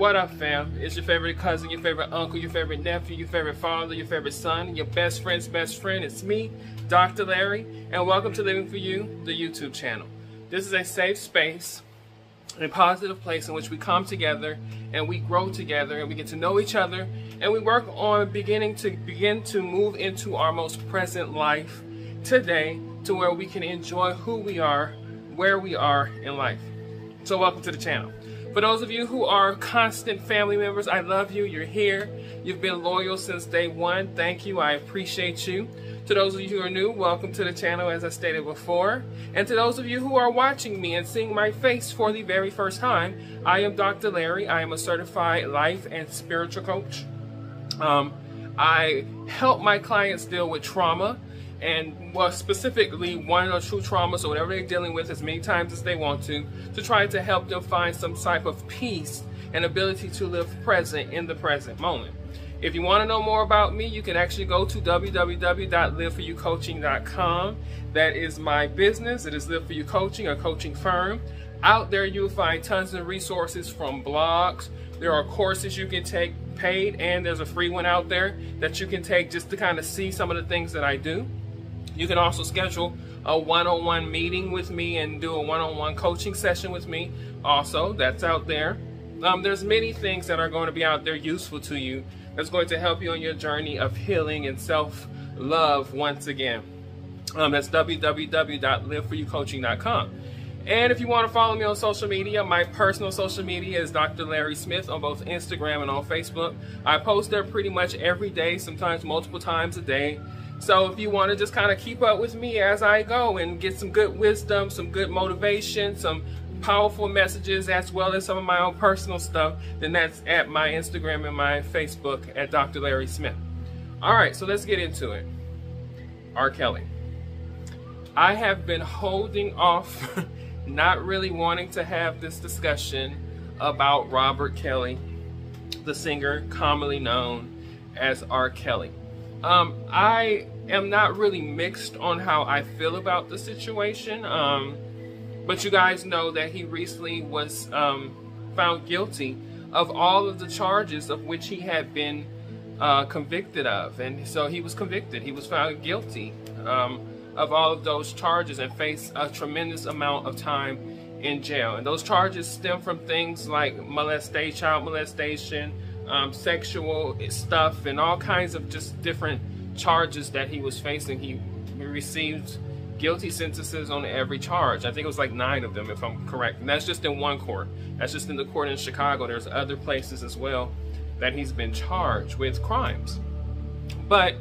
What up, fam? It's your favorite cousin, your favorite uncle, your favorite nephew, your favorite father, your favorite son, your best friend's best friend. It's me, Dr. Larry, and welcome to Living for You, the YouTube channel. This is a safe space, a positive place in which we come together and we grow together and we get to know each other and we work on beginning to begin to move into our most present life today to where we can enjoy who we are, where we are in life. So welcome to the channel. For those of you who are constant family members, I love you. You're here. You've been loyal since day one. Thank you. I appreciate you. To those of you who are new, welcome to the channel as I stated before. And to those of you who are watching me and seeing my face for the very first time, I am Dr. Larry. I am a certified life and spiritual coach. Um, I help my clients deal with trauma and well specifically one or two traumas or whatever they're dealing with as many times as they want to to try to help them find some type of peace and ability to live present in the present moment. If you want to know more about me you can actually go to www.live4ucoaching.com that is my business. It is live for you coaching a coaching firm. Out there you'll find tons of resources from blogs. There are courses you can take paid and there's a free one out there that you can take just to kind of see some of the things that I do you can also schedule a one-on-one meeting with me and do a one-on-one coaching session with me. Also, that's out there. Um, there's many things that are going to be out there useful to you that's going to help you on your journey of healing and self-love once again. Um, that's www.live4ucoaching.com. And if you want to follow me on social media, my personal social media is Dr. Larry Smith on both Instagram and on Facebook. I post there pretty much every day, sometimes multiple times a day. So if you want to just kind of keep up with me as I go and get some good wisdom, some good motivation, some powerful messages, as well as some of my own personal stuff, then that's at my Instagram and my Facebook at Dr. Larry Smith. All right, so let's get into it. R. Kelly. I have been holding off, not really wanting to have this discussion about Robert Kelly, the singer commonly known as R. Kelly. Um, I am not really mixed on how I feel about the situation. Um, but you guys know that he recently was um, found guilty of all of the charges of which he had been uh, convicted of. And so he was convicted. He was found guilty um, of all of those charges and faced a tremendous amount of time in jail. And those charges stem from things like molestation, child molestation, um, sexual stuff and all kinds of just different charges that he was facing. He received guilty sentences on every charge. I think it was like nine of them, if I'm correct. And that's just in one court. That's just in the court in Chicago. There's other places as well that he's been charged with crimes. But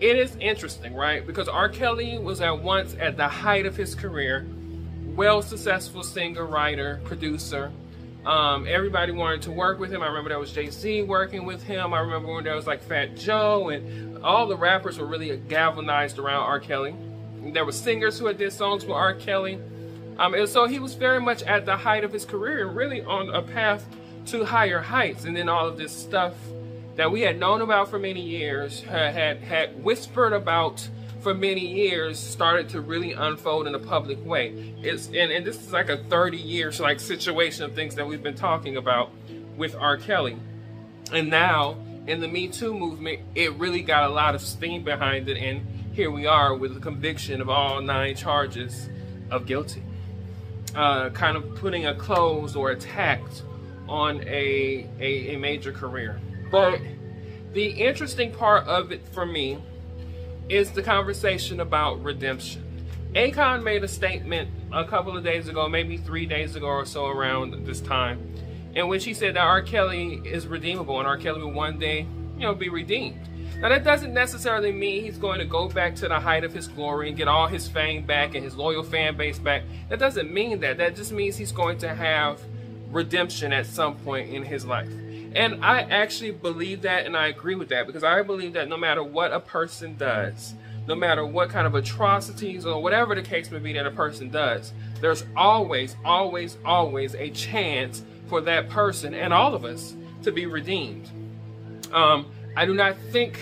it is interesting, right? Because R. Kelly was at once at the height of his career, well successful singer, writer, producer, um, everybody wanted to work with him. I remember there was Jay-Z working with him. I remember when there was like Fat Joe and all the rappers were really galvanized around R. Kelly. There were singers who had did songs with R. Kelly. Um, and so he was very much at the height of his career and really on a path to higher heights. And then all of this stuff that we had known about for many years, had, had whispered about for many years started to really unfold in a public way. It's and, and this is like a 30 years like situation of things that we've been talking about with R. Kelly. And now in the Me Too movement, it really got a lot of steam behind it and here we are with the conviction of all nine charges of guilty. Uh, kind of putting a close or a tact on a, a, a major career. But the interesting part of it for me is the conversation about redemption. Akon made a statement a couple of days ago, maybe three days ago or so around this time, in which he said that R. Kelly is redeemable and R. Kelly will one day, you know, be redeemed. Now that doesn't necessarily mean he's going to go back to the height of his glory and get all his fame back and his loyal fan base back. That doesn't mean that. That just means he's going to have redemption at some point in his life. And I actually believe that and I agree with that because I believe that no matter what a person does, no matter what kind of atrocities or whatever the case may be that a person does, there's always, always, always a chance for that person and all of us to be redeemed. Um, I do not think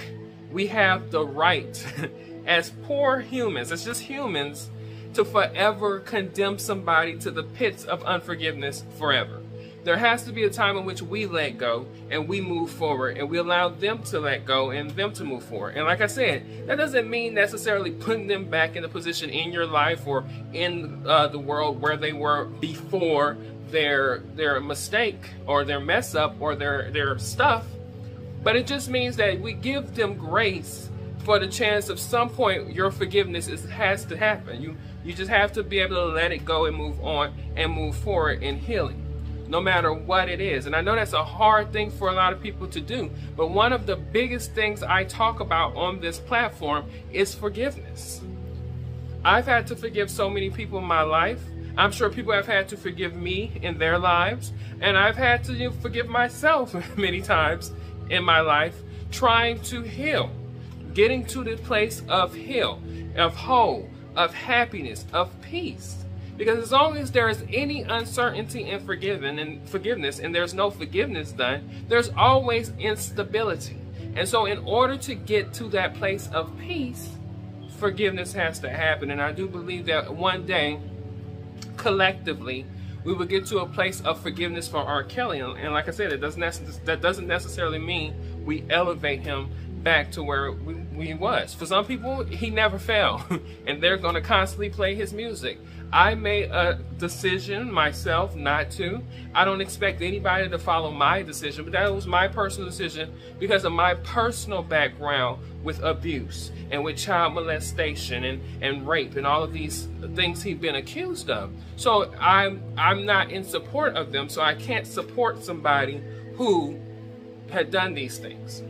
we have the right as poor humans, as just humans, to forever condemn somebody to the pits of unforgiveness forever. There has to be a time in which we let go and we move forward and we allow them to let go and them to move forward. And like I said, that doesn't mean necessarily putting them back in the position in your life or in uh, the world where they were before their their mistake or their mess up or their their stuff. But it just means that we give them grace for the chance of some point your forgiveness is, has to happen. You you just have to be able to let it go and move on and move forward in healing no matter what it is. And I know that's a hard thing for a lot of people to do, but one of the biggest things I talk about on this platform is forgiveness. I've had to forgive so many people in my life. I'm sure people have had to forgive me in their lives, and I've had to you know, forgive myself many times in my life trying to heal, getting to the place of heal, of whole, of happiness, of peace. Because as long as there is any uncertainty in and forgiveness and there's no forgiveness done, there's always instability. And so in order to get to that place of peace, forgiveness has to happen. And I do believe that one day, collectively, we will get to a place of forgiveness for R. Kelly. And like I said, it doesn't that doesn't necessarily mean we elevate him back to where we, we was. For some people, he never fell, and they're going to constantly play his music. I made a decision myself not to. I don't expect anybody to follow my decision, but that was my personal decision because of my personal background with abuse and with child molestation and, and rape and all of these things he's been accused of. So I'm I'm not in support of them, so I can't support somebody who had done these things.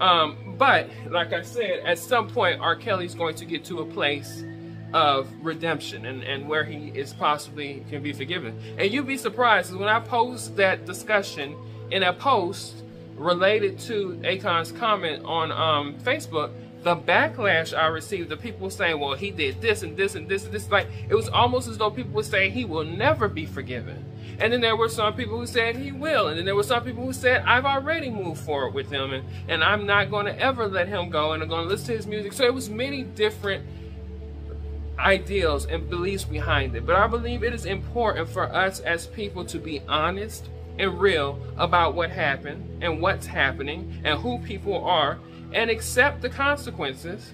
Um, but like I said, at some point, R. Kelly's going to get to a place of redemption and, and where he is possibly can be forgiven. And you'd be surprised when I post that discussion in a post related to Akon's comment on um, Facebook, the backlash I received, the people saying, well, he did this and this and this and this. Like, it was almost as though people were saying he will never be forgiven. And then there were some people who said he will. And then there were some people who said, I've already moved forward with him and, and I'm not going to ever let him go and I'm going to listen to his music. So it was many different ideals and beliefs behind it. But I believe it is important for us as people to be honest and real about what happened and what's happening and who people are and accept the consequences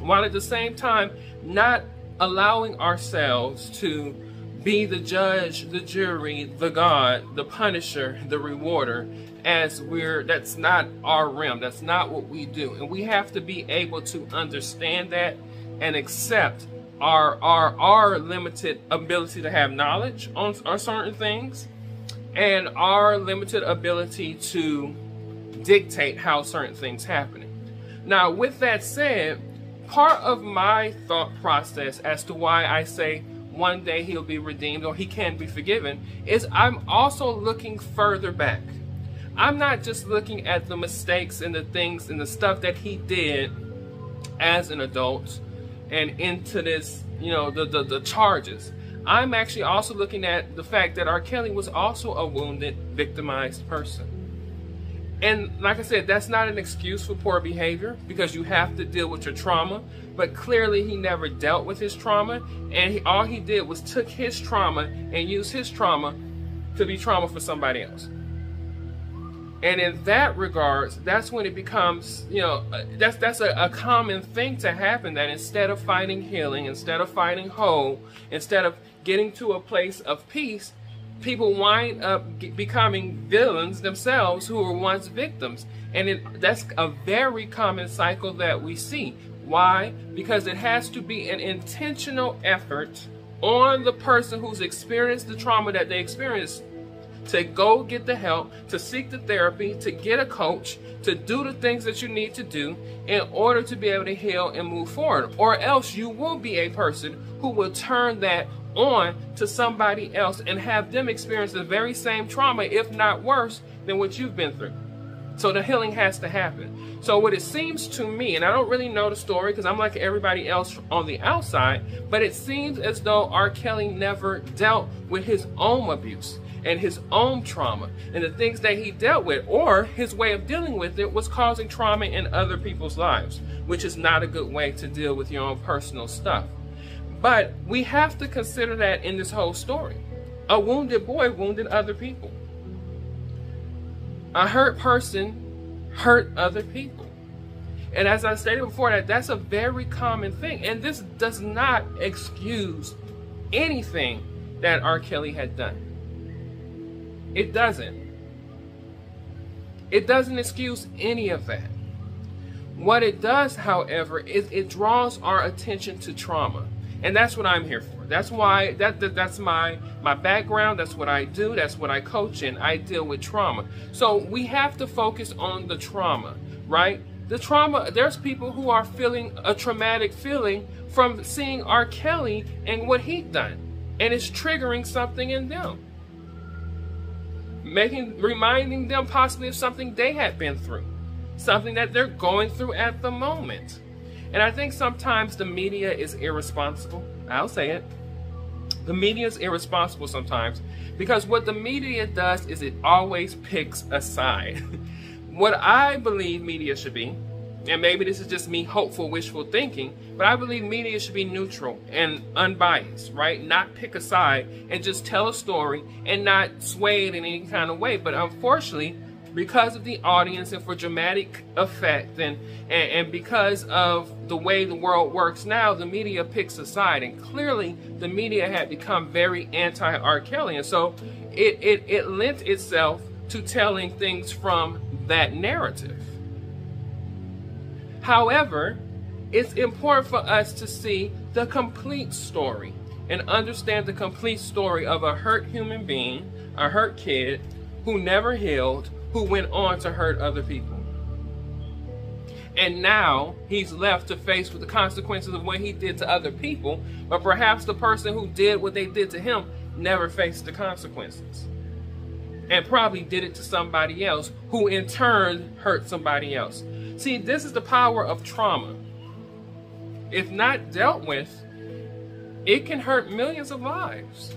while at the same time not allowing ourselves to be the judge, the jury, the God, the punisher, the rewarder, as we're, that's not our realm. That's not what we do. And we have to be able to understand that and accept our, our, our limited ability to have knowledge on, on certain things and our limited ability to dictate how certain things happening. Now, with that said, part of my thought process as to why I say one day he'll be redeemed or he can be forgiven is I'm also looking further back. I'm not just looking at the mistakes and the things and the stuff that he did as an adult and into this, you know, the, the, the charges. I'm actually also looking at the fact that R. Kelly was also a wounded, victimized person. And like I said, that's not an excuse for poor behavior because you have to deal with your trauma. But clearly, he never dealt with his trauma, and he, all he did was took his trauma and used his trauma to be trauma for somebody else. And in that regards, that's when it becomes, you know, uh, that's that's a, a common thing to happen. That instead of finding healing, instead of finding whole, instead of getting to a place of peace, people wind up becoming villains themselves who were once victims. And it, that's a very common cycle that we see. Why? Because it has to be an intentional effort on the person who's experienced the trauma that they experienced to go get the help, to seek the therapy, to get a coach, to do the things that you need to do in order to be able to heal and move forward. Or else you will be a person who will turn that on to somebody else and have them experience the very same trauma, if not worse, than what you've been through. So the healing has to happen. So what it seems to me, and I don't really know the story because I'm like everybody else on the outside, but it seems as though R. Kelly never dealt with his own abuse and his own trauma and the things that he dealt with, or his way of dealing with it was causing trauma in other people's lives, which is not a good way to deal with your own personal stuff. But we have to consider that in this whole story. A wounded boy wounded other people. A hurt person hurt other people. And as I stated before, that that's a very common thing. And this does not excuse anything that R. Kelly had done. It doesn't. It doesn't excuse any of that. What it does, however, is it draws our attention to trauma. And that's what I'm here for. That's why that, that that's my my background, that's what I do, that's what I coach in. I deal with trauma. So we have to focus on the trauma, right? The trauma, there's people who are feeling a traumatic feeling from seeing R. Kelly and what he done. And it's triggering something in them. Making reminding them possibly of something they had been through. Something that they're going through at the moment. And I think sometimes the media is irresponsible. I'll say it. The media is irresponsible sometimes because what the media does is it always picks a side. what I believe media should be, and maybe this is just me hopeful, wishful thinking, but I believe media should be neutral and unbiased, right? Not pick a side and just tell a story and not sway it in any kind of way. But unfortunately, because of the audience and for dramatic effect and, and, and because of the way the world works now, the media picks a side. And clearly the media had become very anti-R. Kelly. And so it, it, it lent itself to telling things from that narrative. However, it's important for us to see the complete story and understand the complete story of a hurt human being, a hurt kid who never healed, who went on to hurt other people. And now he's left to face with the consequences of what he did to other people, but perhaps the person who did what they did to him never faced the consequences. And probably did it to somebody else, who in turn hurt somebody else. See, this is the power of trauma. If not dealt with, it can hurt millions of lives.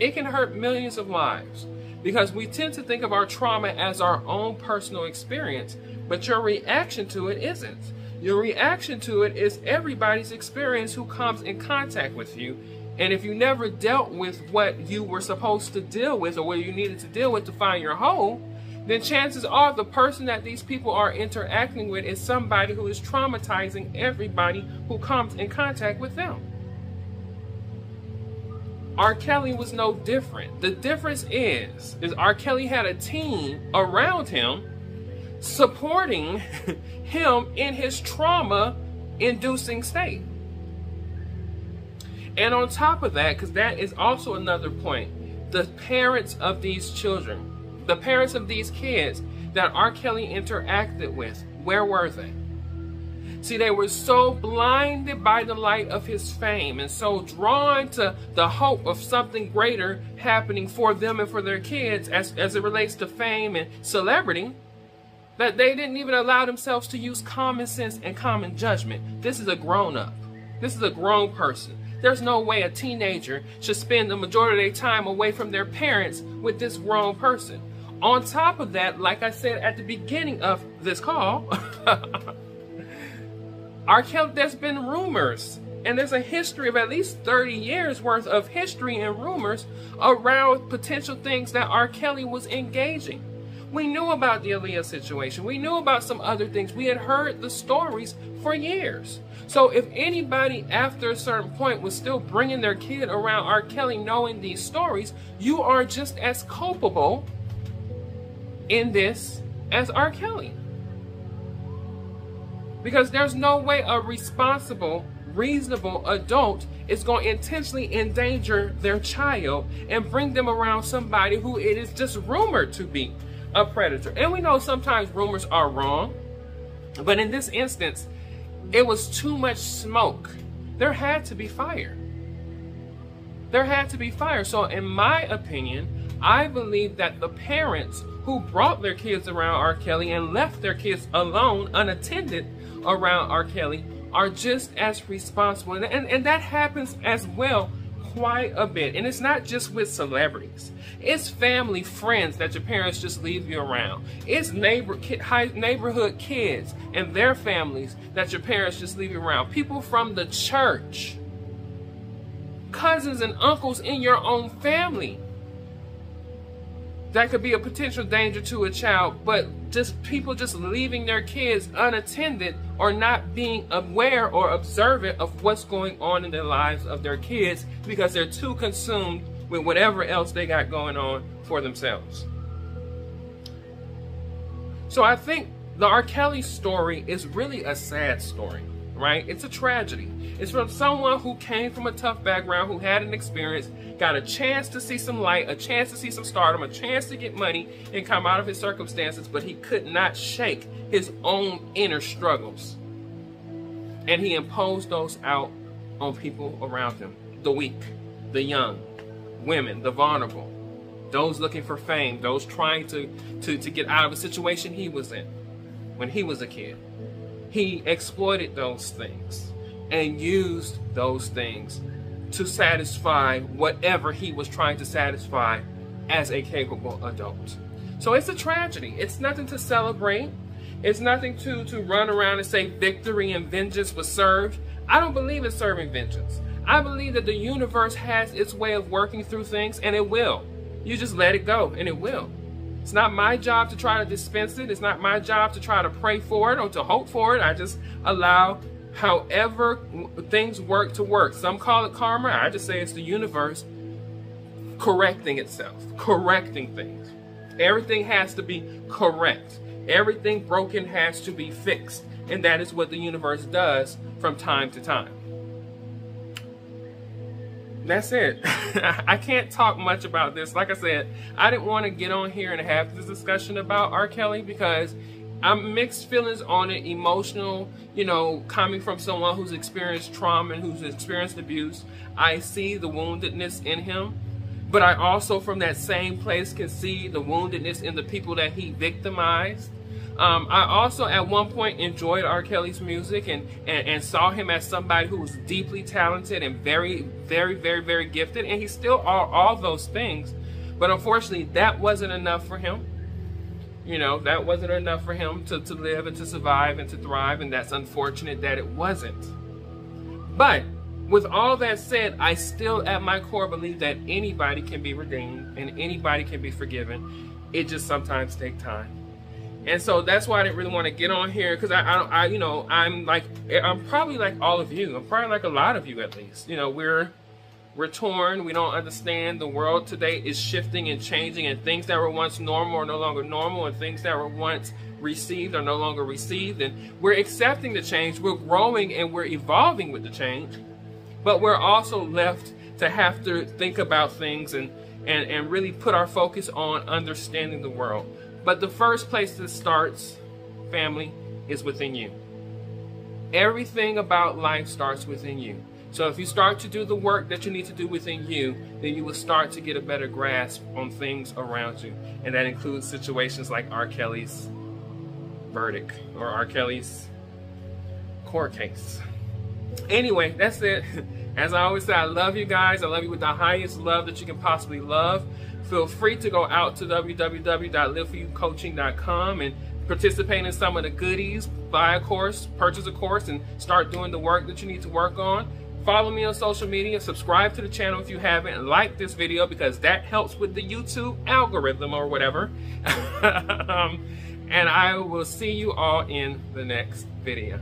It can hurt millions of lives because we tend to think of our trauma as our own personal experience, but your reaction to it isn't. Your reaction to it is everybody's experience who comes in contact with you. And if you never dealt with what you were supposed to deal with or what you needed to deal with to find your whole, then chances are the person that these people are interacting with is somebody who is traumatizing everybody who comes in contact with them. R. Kelly was no different. The difference is, is R. Kelly had a team around him supporting him in his trauma inducing state. And on top of that, because that is also another point, the parents of these children, the parents of these kids that R. Kelly interacted with, where were they? See, they were so blinded by the light of his fame and so drawn to the hope of something greater happening for them and for their kids as, as it relates to fame and celebrity that they didn't even allow themselves to use common sense and common judgment. This is a grown up. This is a grown person. There's no way a teenager should spend the majority of their time away from their parents with this grown person. On top of that, like I said at the beginning of this call, R. Kelly, there's been rumors, and there's a history of at least 30 years worth of history and rumors around potential things that R. Kelly was engaging. We knew about the Aaliyah situation. We knew about some other things. We had heard the stories for years. So if anybody after a certain point was still bringing their kid around R. Kelly knowing these stories, you are just as culpable in this as R. Kelly. Because there's no way a responsible, reasonable adult is going to intentionally endanger their child and bring them around somebody who it is just rumored to be a predator. And we know sometimes rumors are wrong, but in this instance, it was too much smoke. There had to be fire. There had to be fire. So, in my opinion, I believe that the parents who brought their kids around R. Kelly and left their kids alone, unattended, around R. Kelly are just as responsible. And, and, and that happens as well quite a bit. And it's not just with celebrities. It's family, friends that your parents just leave you around. It's neighbor, high, neighborhood kids and their families that your parents just leave you around. People from the church. Cousins and uncles in your own family. That could be a potential danger to a child, but just people just leaving their kids unattended or not being aware or observant of what's going on in the lives of their kids because they're too consumed with whatever else they got going on for themselves. So I think the R. Kelly story is really a sad story right? It's a tragedy. It's from someone who came from a tough background, who had an experience, got a chance to see some light, a chance to see some stardom, a chance to get money and come out of his circumstances, but he could not shake his own inner struggles. And he imposed those out on people around him the weak, the young, women, the vulnerable, those looking for fame, those trying to, to, to get out of a situation he was in when he was a kid he exploited those things and used those things to satisfy whatever he was trying to satisfy as a capable adult. So it's a tragedy. It's nothing to celebrate. It's nothing to, to run around and say victory and vengeance was served. I don't believe in serving vengeance. I believe that the universe has its way of working through things and it will. You just let it go and it will. It's not my job to try to dispense it. It's not my job to try to pray for it or to hope for it. I just allow however things work to work. Some call it karma. I just say it's the universe correcting itself, correcting things. Everything has to be correct. Everything broken has to be fixed. And that is what the universe does from time to time that's it. I can't talk much about this. Like I said, I didn't want to get on here and have this discussion about R. Kelly because I'm mixed feelings on it, emotional, you know, coming from someone who's experienced trauma and who's experienced abuse. I see the woundedness in him, but I also from that same place can see the woundedness in the people that he victimized um, I also at one point enjoyed R. Kelly's music and, and, and, saw him as somebody who was deeply talented and very, very, very, very gifted. And he still are all those things. But unfortunately, that wasn't enough for him. You know, that wasn't enough for him to, to live and to survive and to thrive. And that's unfortunate that it wasn't. But with all that said, I still at my core believe that anybody can be redeemed and anybody can be forgiven. It just sometimes takes time. And so that's why I didn't really want to get on here because I, I, I, you know, I'm like, eh, I'm probably like all of you. I'm probably like a lot of you at least. You know, we're, we're torn. We don't understand. The world today is shifting and changing, and things that were once normal are no longer normal, and things that were once received are no longer received. And we're accepting the change. We're growing and we're evolving with the change, but we're also left to have to think about things and and and really put our focus on understanding the world. But the first place that starts, family, is within you. Everything about life starts within you. So if you start to do the work that you need to do within you, then you will start to get a better grasp on things around you. And that includes situations like R. Kelly's verdict or R. Kelly's court case. Anyway, that's it. As I always say, I love you guys. I love you with the highest love that you can possibly love. Feel free to go out to www.live4ucoaching.com and participate in some of the goodies, buy a course, purchase a course, and start doing the work that you need to work on. Follow me on social media, subscribe to the channel if you haven't, like this video because that helps with the YouTube algorithm or whatever. um, and I will see you all in the next video.